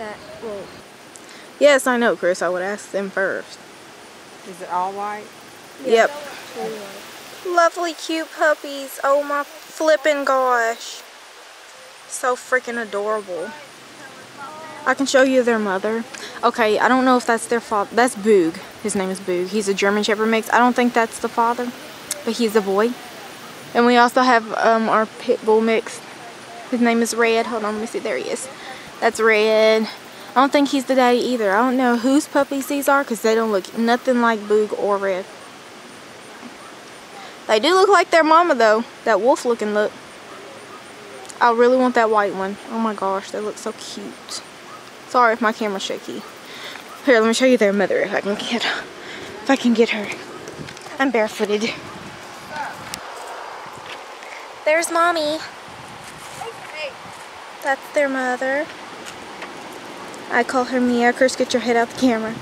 that, well, Yes, I know, Chris. I would ask them first. Is it all white? Yep. anyway. Lovely, cute puppies. Oh my flippin' gosh. So freaking adorable. I can show you their mother. Okay, I don't know if that's their father. That's Boog. His name is Boog. He's a German Shepherd mix. I don't think that's the father, but he's a boy. And we also have um, our Pit Bull mix. His name is Red. Hold on, let me see. There he is. That's Red. I don't think he's the daddy either. I don't know whose puppies these are because they don't look nothing like Boog or Red. They do look like their mama though. That wolf looking look. I really want that white one. Oh my gosh, they look so cute. Sorry if my camera's shaky. Here, let me show you their mother if I can get if I can get her. I'm barefooted. There's mommy. That's their mother. I call her Mia. Chris, get your head out the camera.